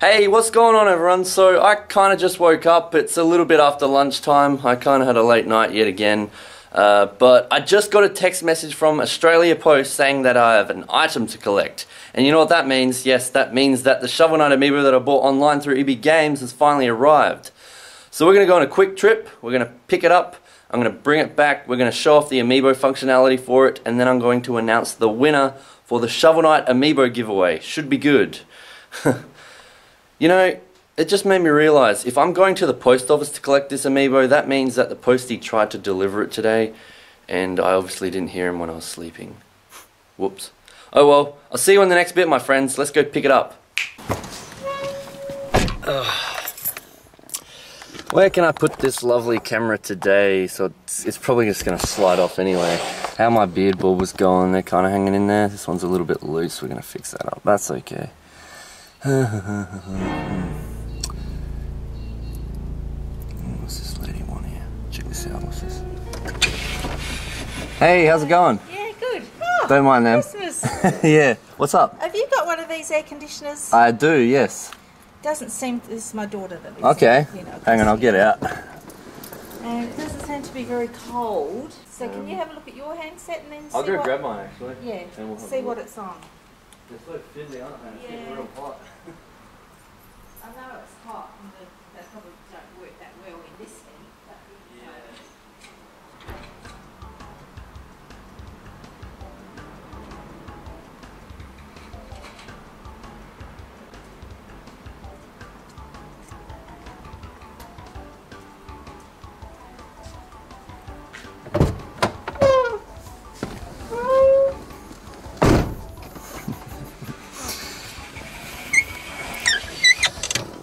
Hey, what's going on everyone? So I kind of just woke up. It's a little bit after lunchtime. I kind of had a late night yet again. Uh, but I just got a text message from Australia Post saying that I have an item to collect. And you know what that means? Yes, that means that the Shovel Knight amiibo that I bought online through EB Games has finally arrived. So we're going to go on a quick trip. We're going to pick it up. I'm going to bring it back. We're going to show off the amiibo functionality for it. And then I'm going to announce the winner for the Shovel Knight amiibo giveaway. Should be good. You know, it just made me realize if I'm going to the post office to collect this amiibo, that means that the postie tried to deliver it today, and I obviously didn't hear him when I was sleeping. Whoops. Oh well, I'll see you in the next bit, my friends. Let's go pick it up. Ugh. Where can I put this lovely camera today? So it's, it's probably just going to slide off anyway. How my beard ball was going, they're kind of hanging in there. This one's a little bit loose. We're going to fix that up. That's okay. What's this lady want here? Check this out. What's this? Hey, how's it going? Yeah, good. Oh, Don't mind them. Christmas. yeah. What's up? Have you got one of these air conditioners? I do. Yes. doesn't seem. This is my daughter that lives Okay. here, You know, Hang on. I'll get out. And it doesn't seem to be very cold. So can you have a look at your handset and then see Um, I'll go what, grab mine actually. Yeah. and we'll see what it's on. They're so fiddly, aren't they? It's getting Yeah. real hot. I know it's hot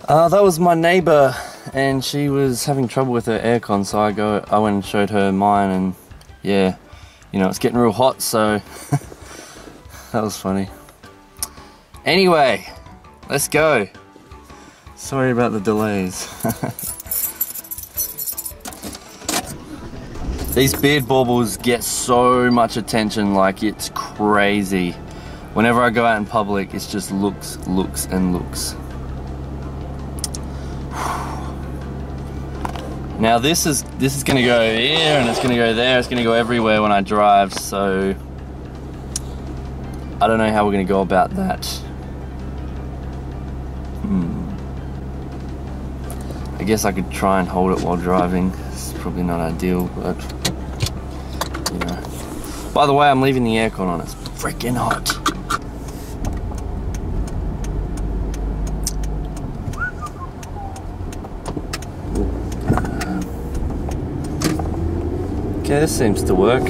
Uh, that was my neighbor, and she was having trouble with her aircon, so I go, I went and showed her mine, and yeah, you know, it's getting real hot, so that was funny. Anyway, let's go. Sorry about the delays. These beard baubles get so much attention, like it's crazy. Whenever I go out in public, it's just looks, looks, and looks. Now this is this is gonna go here and it's gonna go there. It's gonna go everywhere when I drive. So I don't know how we're gonna go about that. Hmm. I guess I could try and hold it while driving. It's probably not ideal, but you know. By the way, I'm leaving the aircon on. It's freaking hot. Okay, this seems to work.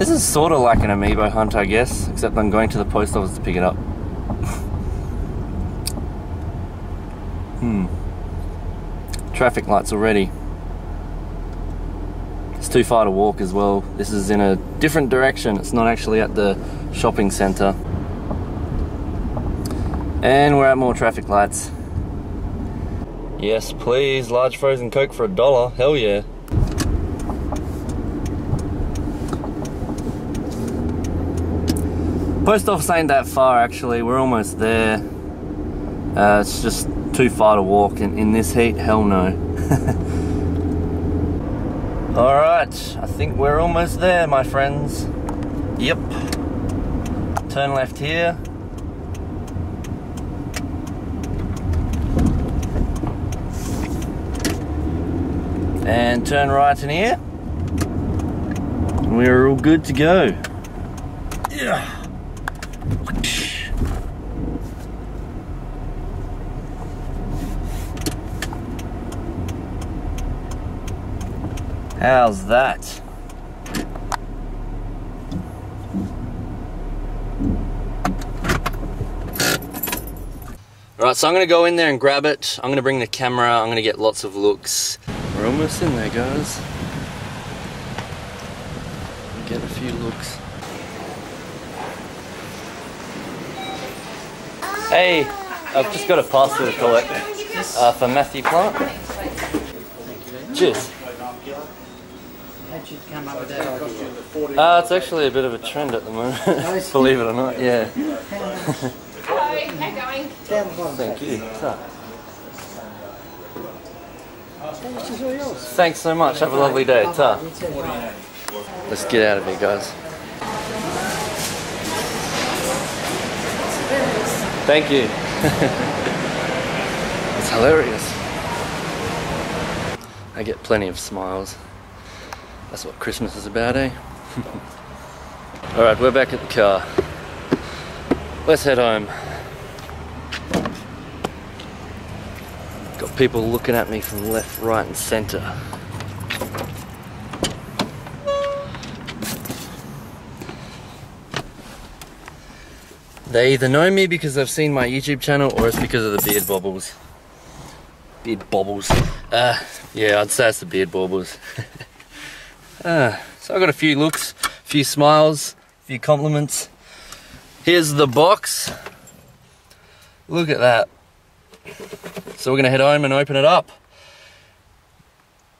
This is sort of like an amiibo hunt, I guess, except I'm going to the post office to pick it up. hmm. Traffic lights already. It's too far to walk as well. This is in a different direction. It's not actually at the shopping center. And we're at more traffic lights. Yes, please. Large frozen Coke for a dollar. Hell yeah. Post office ain't that far actually. We're almost there. Uh, it's just too far to walk in, in this heat. Hell no. Alright, I think we're almost there, my friends. Yep. Turn left here. And turn right in here. We're all good to go. Yeah. How's that? Alright, so I'm gonna go in there and grab it. I'm gonna bring the camera, I'm gonna get lots of looks. We're almost in there, guys. Get a few looks. Hey, I've just got a parcel to collect uh, for Matthew Plant. Cheers. get you come up with that? Uh, it's actually a bit of a trend at the moment, believe it or not. Yeah. Hello, how going? Down the bottom. Thank you. So, This is all yours. Thanks so much. Have a lovely day. Ta. Let's get out of here, guys. Thank you. it's hilarious. I get plenty of smiles. That's what Christmas is about, eh? Alright, we're back at the car. Let's head home. Got people looking at me from left, right, and centre. They either know me because they've seen my YouTube channel or it's because of the beard bobbles. Beard bobbles. Uh, yeah, I'd say it's the beard bobbles. uh, so I got a few looks, a few smiles, a few compliments. Here's the box. Look at that. So we're gonna head home and open it up.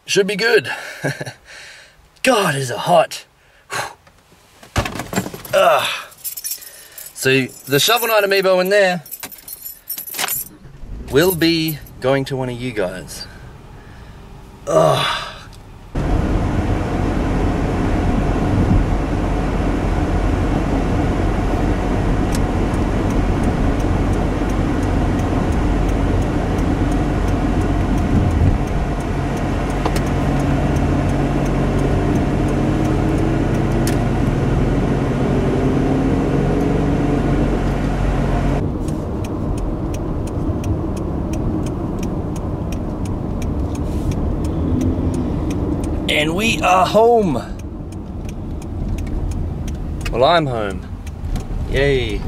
Should be good. God, is it hot. Ugh. So the Shovel Knight amiibo in there will be going to one of you guys. Ugh. And we are home. Well, I'm home. Yay.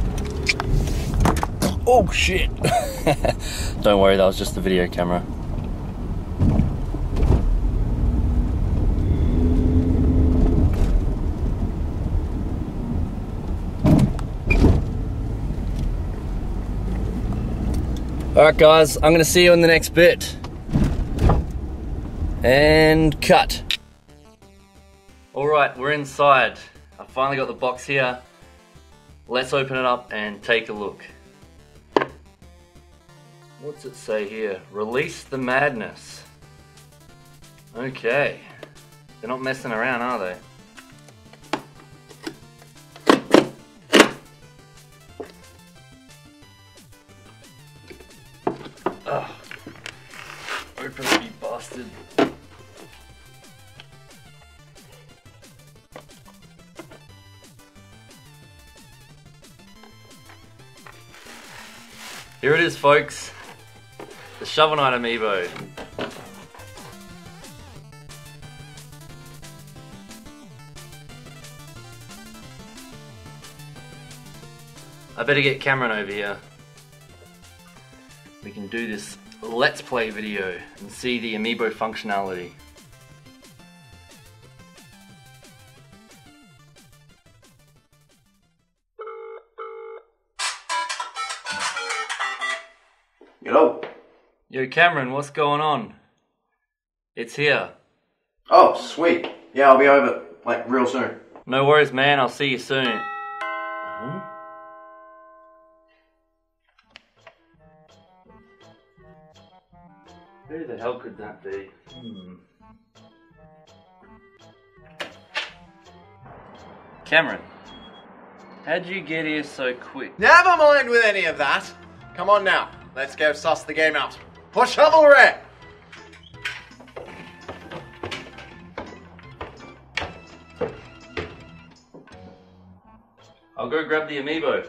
Oh shit. Don't worry, that was just the video camera. Alright, guys, I'm going to see you in the next bit. And cut. Alright, we're inside. I finally got the box here. Let's open it up and take a look. What's it say here? Release the madness. Okay. They're not messing around, are they? Ugh. Open it, you bastard. Here it is, folks. The Shovel Knight amiibo. I better get Cameron over here. We can do this Let's Play video and see the amiibo functionality. Yo, Cameron, what's going on? It's here. Oh, sweet. Yeah, I'll be over like real soon. No worries, man. I'll see you soon. Who the hell could that be? Hmm. Cameron, how'd you get here so quick? Never mind with any of that. Come on now. Let's go suss the game out. For shovel rat. I'll go grab the amiibo.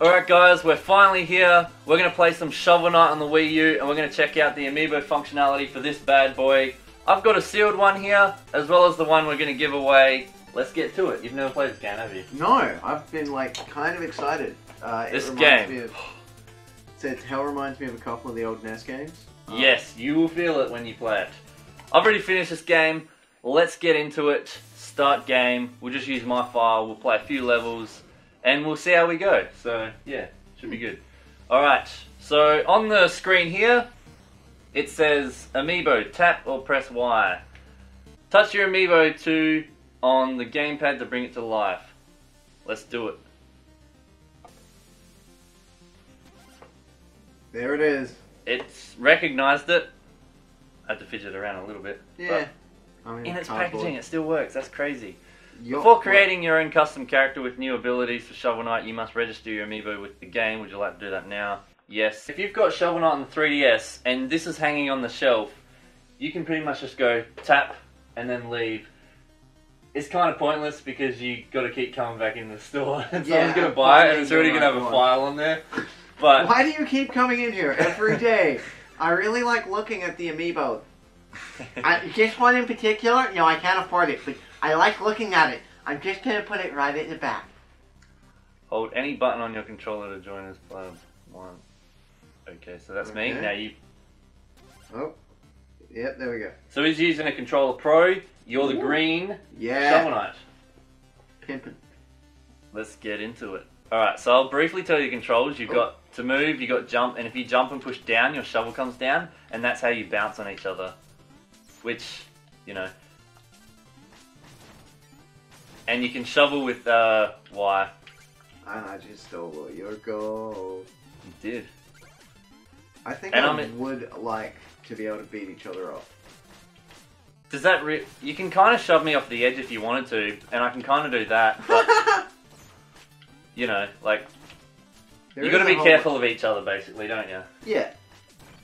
Alright guys, we're finally here. We're going to play some Shovel Knight on the Wii U and we're going to check out the amiibo functionality for this bad boy. I've got a sealed one here, as well as the one we're going to give away. Let's get to it. You've never played this game, have you? No, I've been like kind of excited. Uh, it This game. Me of, it hell reminds me of a couple of the old NES games. Uh, Yes, you will feel it when you play it. I've already finished this game. Let's get into it. Start game. We'll just use my file. We'll play a few levels and we'll see how we go. So, yeah, should be good. Alright, so on the screen here, It says Amiibo, tap or press Y. Touch your Amiibo to on the gamepad to bring it to life. Let's do it. There it is. It's recognized it. I had to fidget around a little bit. Yeah. I mean, in its cardboard. packaging, it still works. That's crazy. Yo- Before creating your own custom character with new abilities for Shovel Knight, you must register your amiibo with the game. Would you like to do that now? Yes. If you've got Shovel Knight on the 3DS and this is hanging on the shelf, you can pretty much just go tap and then leave. It's kind of pointless because you got to keep coming back in the store and Yeah, someone's gonna buy it and it's already gonna have a file on there. But Why do you keep coming in here every day? I really like looking at the amiibo. I, just one in particular, no, I can't afford it, but I like looking at it. I'm just gonna put it right at the back. hold any button on your controller to join as player one. Okay, so that's me. Now you. Oh, yep, there we go. So he's using a controller pro. You're the Ooh. green Shovel Yeah, Knight. pimping. Let's get into it. Alright, so I'll briefly tell you the controls. You've Oh. got to move, you've got jump, and if you jump and push down, your shovel comes down, and that's how you bounce on each other. Which, you know. And you can shovel with uh, Y. And I just stole your gold. You did. I think And I I'm would like to be able to beat each other up. Does that re- You can kind of shove me off the edge if you wanted to, and I can kind of do that, but, you know, like, There you got to be careful of each other, basically, don't you? Yeah.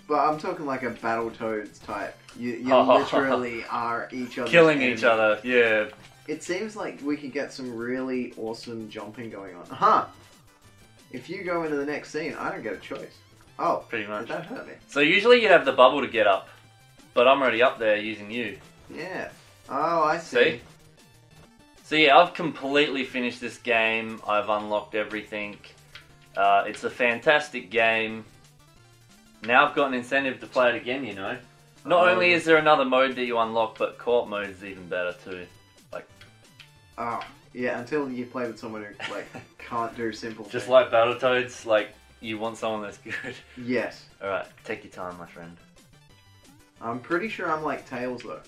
But I'm talking like a Battletoads type. You, you Oh. literally are each other. Killing each other, yeah. It seems like we could get some really awesome jumping going on. Huh. If you go into the next scene, I don't get a choice. Oh, Pretty much. did that hurt me? So usually you'd have the bubble to get up, but I'm already up there using you. Yeah. Oh, I see. See? So yeah, I've completely finished this game. I've unlocked everything. Uh, it's a fantastic game. Now I've got an incentive to play it again. You know, not Um, only is there another mode that you unlock, but co-op mode is even better too. Like, oh, yeah. Until you play with someone who like can't do simple. Just things. like Battletoads, like you want someone that's good. Yes. All right, take your time, my friend. I'm pretty sure I'm like Tails though.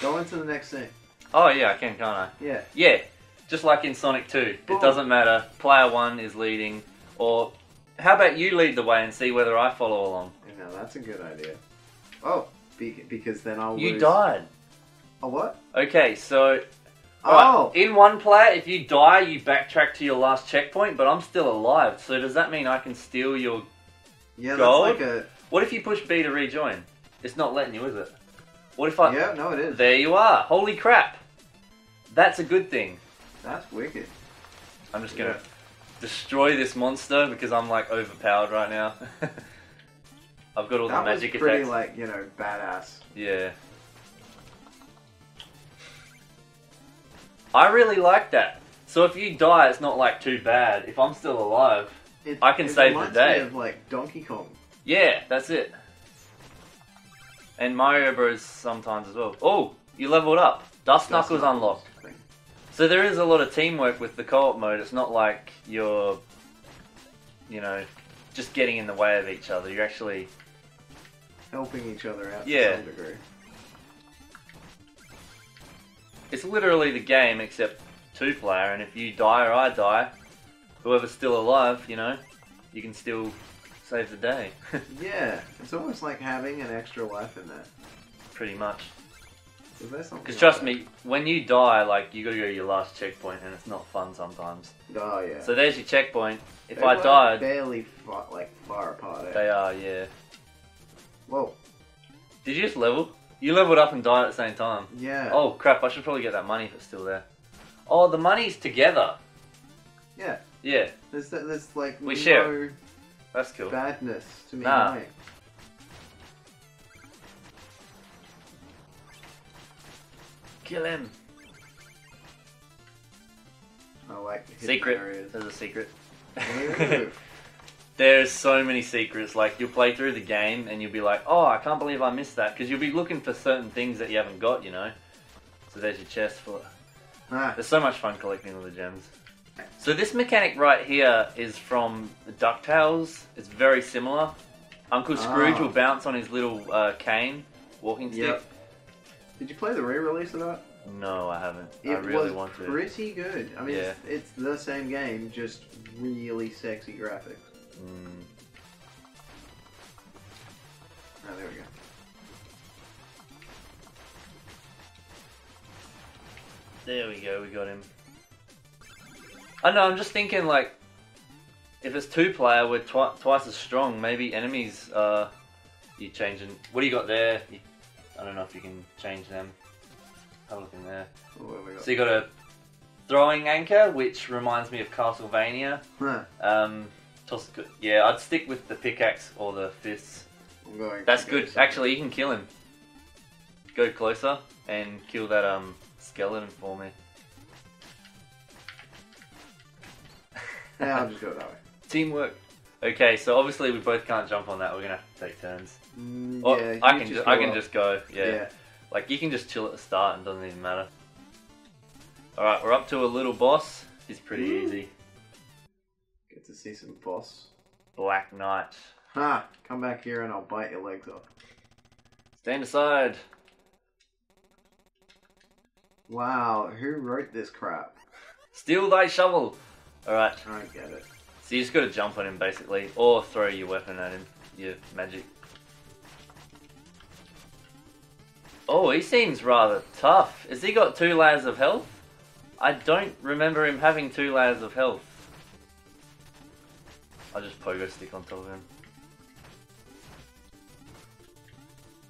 Go into the next scene. Oh yeah, I can, can't I? Yeah. Yeah, just like in Sonic 2. Boom. It doesn't matter. Player 1 is leading. Or how about you lead the way and see whether I follow along? No, that's a good idea. Oh, be- because then I'll You lose. died. A what? Okay, so Oh. alright, in one player, if you die, you backtrack to your last checkpoint, but I'm still alive. So does that mean I can steal your... Yeah, Gold? that's like a. What if you push B to rejoin? It's not letting you, is it? What if I... Yeah, no, it is. There you are. Holy crap. That's a good thing. That's wicked. I'm just gonna destroy this monster because I'm like overpowered right now. I've got all that the was magic pretty attacks. like you know badass. Yeah. I really like that. So if you die, it's not like too bad. If I'm still alive, It, I can save the day. Me of like Donkey Kong. yeah, that's it. And Mario Bros. sometimes as well. Oh, you leveled up. Dust Knuckles unlocked. thing. So there is a lot of teamwork with the co-op mode. It's not like you're, you know, just getting in the way of each other. You're actually Helping each other out Yeah. to some degree. It's literally the game except two player, and if you die or I die, whoever's still alive, you know, you can still save the day. Yeah, it's almost like having an extra life in there. Pretty much. Because trust me, when you die, like, you gotta go to your last checkpoint, and it's not fun sometimes. Oh yeah. So there's your checkpoint. If They I died, barely far, like far apart. Eh? they are, yeah. Whoa. Did you just level? You leveled up and died at the same time. Yeah. Oh crap, I should probably get that money if it's still there. Oh, the money's together. Yeah. Yeah, There's there's like We no share. that's cool. badness to me. Nah. Kill him. I like Secret. There's a secret. There's so many secrets. Like you'll play through the game and you'll be like, "Oh, I can't believe I missed that," because you'll be looking for certain things that you haven't got. You know. So there's your chest for. Ah, There's so much fun collecting all the gems. So this mechanic right here is from Ducktales. It's very similar. Uncle Scrooge Ah. will bounce on his little uh, cane walking stick. Yep. Did you play the re-release of that? No, I haven't. It I really was want to. pretty good. I mean, Yeah. it's, it's the same game, just really sexy graphics. Mm. Oh, there we go. There we go, we got him. I know, I'm just thinking like, if it's two player, we're twi- twice as strong. Maybe enemies, uh, you changing. What do you got there? You, I don't know if you can change them. Have a look in there. Oh, what have we got? So you got a throwing anchor, which reminds me of Castlevania. Huh. Um, toss, yeah, I'd stick with the pickaxe or the fists. I'm going. That's good. go Actually, you can kill him. Go closer and kill that um skeleton for me. Yeah, I'll just go that way. Teamwork. Okay, so obviously we both can't jump on that. We're gonna have to take turns. Mm, Or yeah, I can just I can up. just go. Yeah. Yeah. Like you can just chill at the start and doesn't even matter. All right, we're up to a little boss. He's pretty easy. Get to see some boss. Black Knight. Ha! Come back here and I'll bite your legs off. Stand aside. Wow, who wrote this crap? Steal thy shovel. All right. I get it. So you just got to jump on him basically, or throw your weapon at him. Your magic. Oh, he seems rather tough. Has he got two layers of health? I don't remember him having two layers of health. I'll just pogo stick on top of him.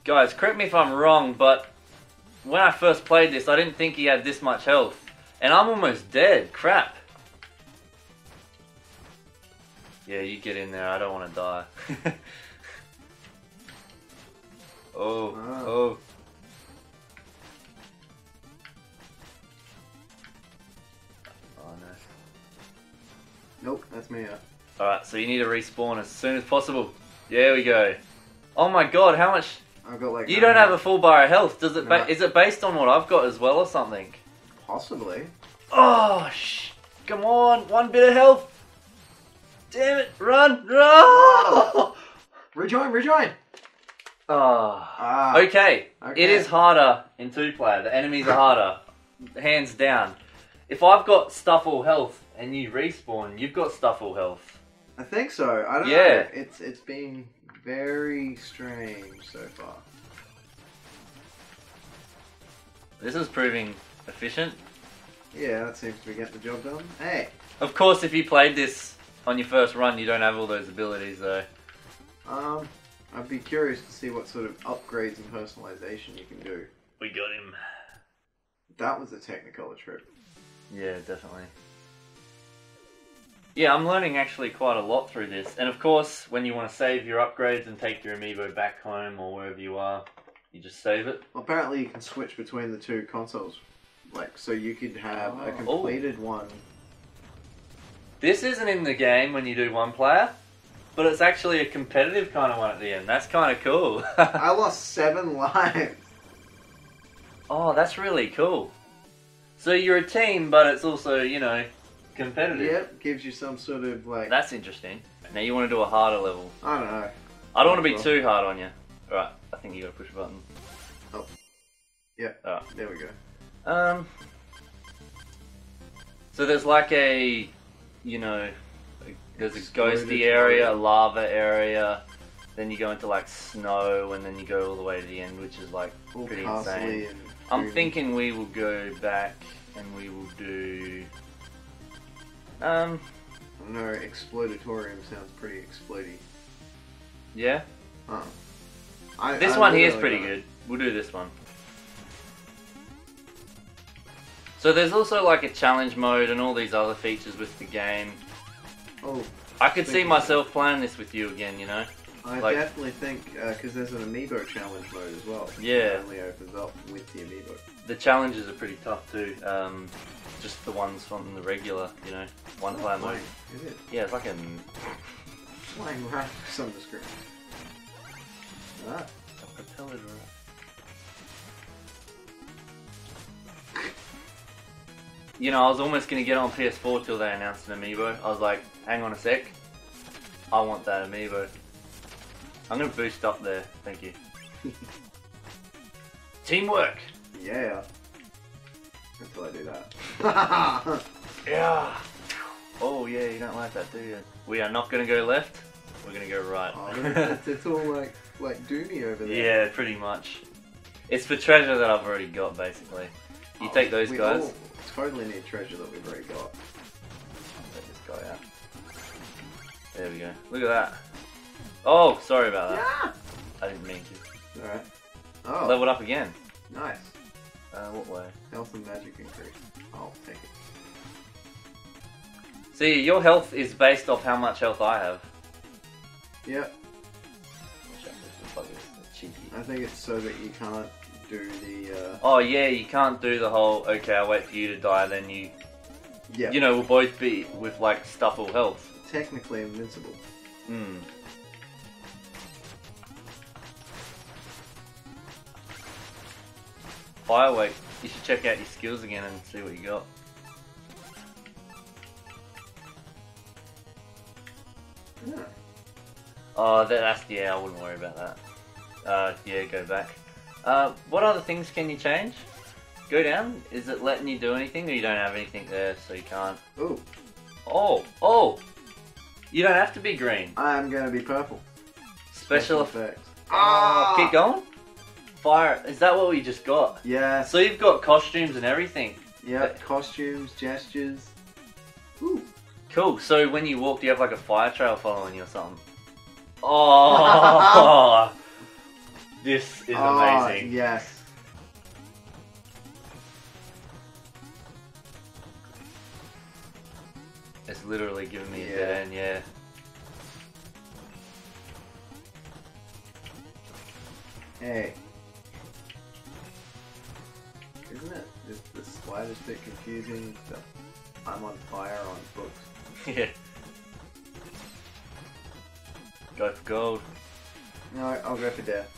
Guys, correct me if I'm wrong, but when I first played this, I didn't think he had this much health. And I'm almost dead. Crap. Yeah, you get in there. I don't want to die. oh, Ah. oh. Oh Nope, that's me. uh, Alright, so you need to respawn as soon as possible. There we go. Oh my god, how much? I've got like. You don't have a full bar of health. Does it? Ba- No. is it based on what I've got as well or something? Possibly. Oh, sh! Come on, one bit of health. Damn it! Run, run! Rejoin, rejoin! Ah. Ah. Okay. Okay. It is harder in two player. The enemies are harder, hands down. If I've got stuff all health and you respawn, you've got stuff all health. I think so. I don't Yeah. know. It's it's been very strange so far. This is proving efficient. Yeah, that seems to be getting the job done. Hey, Of course, if you played this on your first run, you don't have all those abilities though. um, I'd be curious to see what sort of upgrades and personalization you can do. We got him. That was a Technicolor trip. Yeah, definitely. Yeah, I'm learning actually quite a lot through this. And of course, when you want to save your upgrades and take your amiibo back home or wherever you are, you just save it. Apparently, you can switch between the two consoles. Like, so you could have a Oh. completed one. This isn't in the game when you do one player, but it's actually a competitive kind of one at the end. That's kind of cool. I lost seven lives. oh, that's really cool. So you're a team, but it's also, you know, competitive. Yep, gives you some sort of like. That's interesting. Now you want to do a harder level. I don't know. I don't want to be too hard on you. Alright, I think you gotta push a button. Oh. Yeah. Alright. There we go. Um. So there's like a, you know, there's a ghosty area, a lava area. Then you go into like snow, and then you go all the way to the end, which is like All pretty insane. I'm thinking we will go back and we will do. Um. Know. Explodatorium sounds pretty explody. Yeah. Huh. I, This I one here is pretty good. We'll do this one. So there's also like a challenge mode and all these other features with the game. Oh, I could see myself playing this with you again, you know? I Like- definitely think because there's an amiibo challenge mode as well. Yeah. It only opens up with the amiibo. The challenges are pretty tough too. Um, just the ones from the regular, you know, one player mode. Flying. It is Yeah, it's like a, flying right from the screen. Ah, a propeller. You know, I was almost gonna get on PS4 till they announced an amiibo. I was like, hang on a sec, I want that amiibo. I'm gonna boost up there. Thank you. Teamwork. Yeah. Until I do that. Yeah. Oh yeah, you don't like that, do you? We are not gonna go left. We're gonna go right. oh, it's, it's all like like Doomy over there. yeah, pretty much. It's for treasure that I've already got, basically. You Oh, take those we guys. all totally need treasure that we've already got. Take this guy out. There we go. Look at that. Oh, sorry about that. Yeah. I didn't mean to. Alright. Oh, Leveled up again. nice. Uh, what way? Health and magic increase. I'll take it. See, your health is based off how much health I have. Yep. Check this, fuck this, that's cheeky. I think it's so that you can't do the. Uh, Oh yeah, you can't do the whole. Okay, I'll wait for you to die, then you. yeah. You know, we'll both be with like stuffle health. Technically invincible. Hmm. Firewake, you should check out your skills again and see what you got. Yeah. Oh, that, that's yeah. I wouldn't worry about that. Uh, yeah, go back. Uh, what other things can you change? Go down. Is it letting you do anything, or you don't have anything there, so you can't? Ooh, Oh, oh! You don't have to be green. I'm gonna be purple. Special. effects. Oh, keep going. Fire. Is that what we just got? Yeah. So you've got costumes and everything. Yep. Costumes, gestures. Ooh. Cool. So when you walk, do you have like a fire trail following you or something? Oh, this is Ah, amazing. yes. It's literally giving me a Yeah. dead end. Yeah. Hey. Isn't it? Is the slightest bit confusing that I'm on fire on books? Yeah. Go for gold. No, I'll go for death.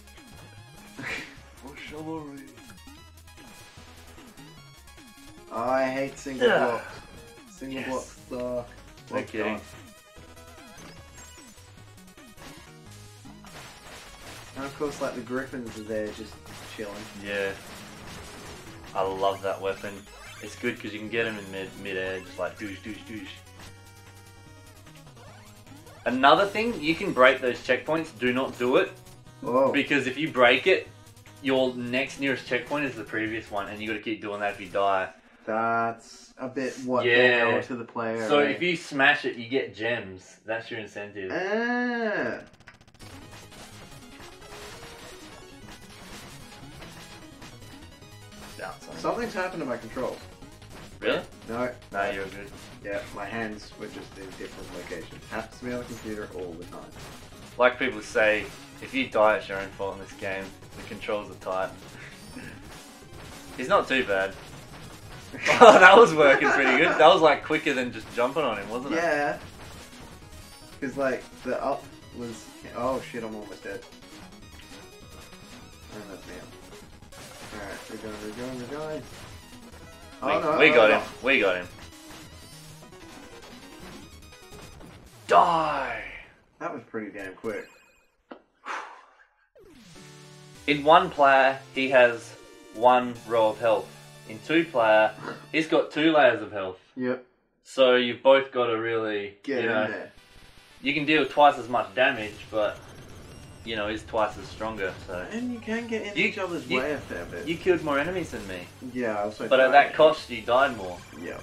For chivalry. Oh, I hate single Yeah. blocks. Single Yes. blocks suck. No Well kidding. And of course, like the griffins are there just chilling. Yeah. I love that weapon. It's good because you can get him in mid mid air, just like douche douche douche. Another thing, you can break those checkpoints. Do not do it Oh, because if you break it, your next nearest checkpoint is the previous one, and you got to keep doing that if you die. that's a bit what Yeah. they to the player. So eh? if you smash it, you get gems. That's your incentive. Ah. Something's happened to my controls. Really? No, No, you're good. yeah, my hands were just in different locations. Happens to me on the computer all the time. Like people say, if you die, it's your own fault in this game. The controls are tight. He's not too bad. oh, that was working pretty good. That was like quicker than just jumping on him, wasn't it? Yeah. Because, like, the up was. Oh shit, I'm almost dead. That's me. Alright, we're going, we're going, we're going. We, Oh, no, we no, got no. him. We got him. Die! That was pretty damn quick. In one player, he has one row of health. In two player, he's got two layers of health. Yep. So you've both got to really, Get you know, in there. you can deal twice as much damage, but you know he's twice as stronger. So And you can get in You- each other's you- way a fair bit. you killed more enemies than me, yeah, I but at that cost, you died more. Yeah.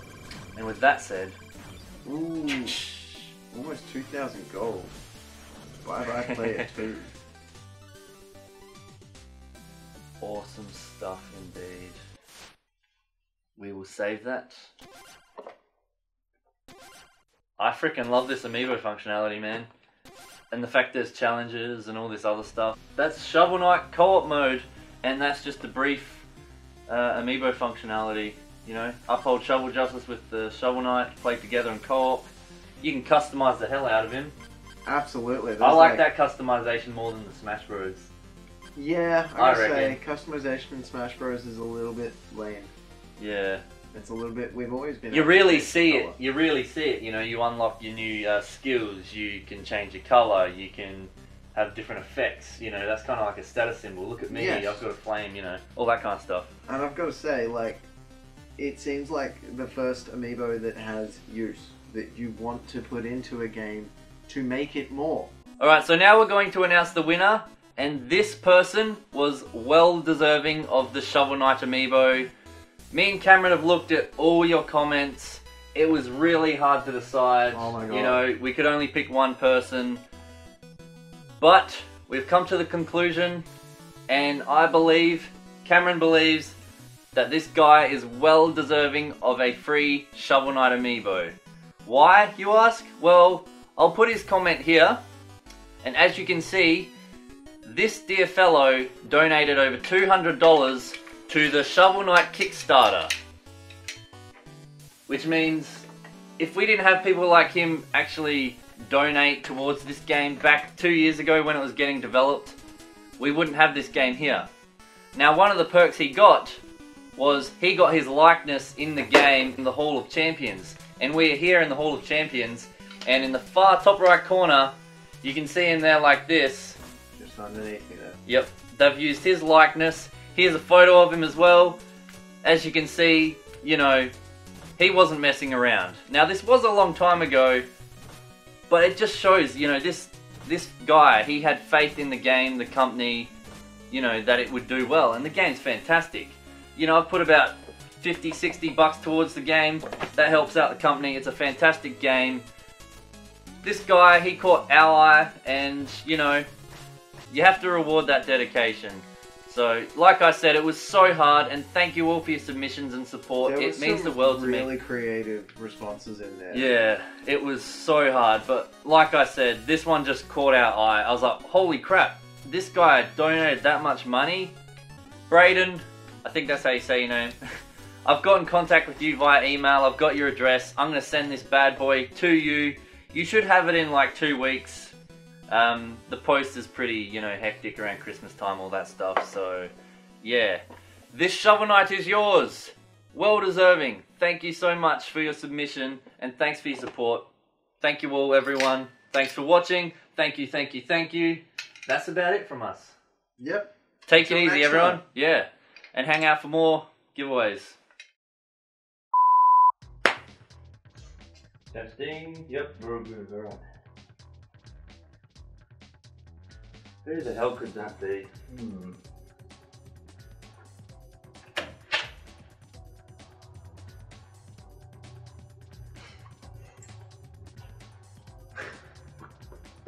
And with that said, Ooh. Almost 2,000 gold. Bye bye, player 2. awesome stuff indeed. We will save that. I freaking love this amiibo functionality, man. And the fact there's challenges and all this other stuff. That's Shovel Knight co-op mode, and that's just a brief uh, amiibo functionality. You know, uphold Shovel Justice with the Shovel Knight, play together in co-op. You can customize the hell out of him. Absolutely. I there's like that customization more than the Smash Bros. Yeah, I I would say customization in Smash Bros is a little bit lame. Yeah. It's a little bit. We've always been. You really see it. You really see it. You know, you unlock your new uh, skills. You can change your color. You can have different effects. You know, that's kind of like a status symbol. Look at me, Yes. I've got a flame. You know, all that kind of stuff. And I've got to say, like, it seems like the first amiibo that has use that you want to put into a game to make it more. All right, so now we're going to announce the winner, and this person was well deserving of the Shovel Knight amiibo. Me and Cameron have looked at all your comments. It was really hard to decide. Oh my God. You know, we could only pick one person. But we've come to the conclusion, and I believe, Cameron believes, that this guy is well deserving of a free Shovel Knight amiibo. Why, you ask? Well, I'll put his comment here. And as you can see, this dear fellow donated over $200 to the Shovel Knight Kickstarter. Which means if we didn't have people like him actually donate towards this game back two years ago when it was getting developed, we wouldn't have this game here. Now, one of the perks he got was he got his likeness in the game in the Hall of Champions. And we are here in the Hall of Champions, and in the far top right corner, you can see him there like this. Just underneath me there. Yep, they've used his likeness. Here's a photo of him as well. As you can see, you know, he wasn't messing around. Now this was a long time ago, but it just shows, you know, this this guy, he had faith in the game, the company, you know, that it would do well. And the game's fantastic. You know, I've put about 50, 60 bucks towards the game. That helps out the company. It's a fantastic game. This guy, he caught eye, and, you know, you have to reward that dedication. So, like I said, it was so hard, and thank you all for your submissions and support. There it means the world to me. really creative responses in there. Yeah, it was so hard, but like I said, this one just caught our eye. I was like, holy crap, this guy donated that much money? Braden, I think that's how you say your name. I've got in contact with you via email, I've got your address. I'm going to send this bad boy to you. You should have it in like two weeks. Um, the post is pretty, you know, hectic around Christmas time, all that stuff, so yeah. This Shovel Knight is yours. Well deserving. Thank you so much for your submission and thanks for your support. Thank you all, everyone. Thanks for watching. Thank you, thank you, thank you. That's about it from us. Yep. Take it easy, everyone. time. Yeah. And hang out for more giveaways. Testing. Yep, we're good. All right. Who the hell could that be? Hmm.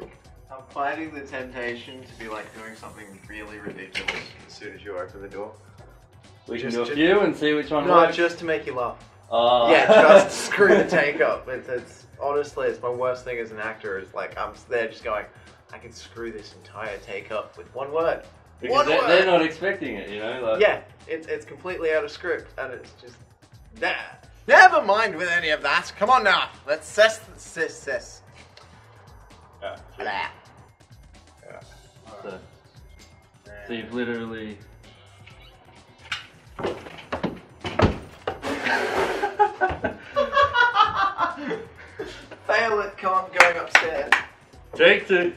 I'm fighting the temptation to be like doing something really ridiculous as soon as you open the door. We can Just- do a just- few and see which one No, works. just to make you laugh. Oh. Yeah, just screw the take up. It's, it's honestly, it's my worst thing as an actor. Is like I'm there just going, I can screw this entire take up with one word. Because one they're, word. they're not expecting it, you know? Like, Yeah, it's it's completely out of script, and it's just nah. Never mind with any of that. Come on now, let's sis sis sis. Blah. So, so you've literally. Fail at going upstairs. Take two.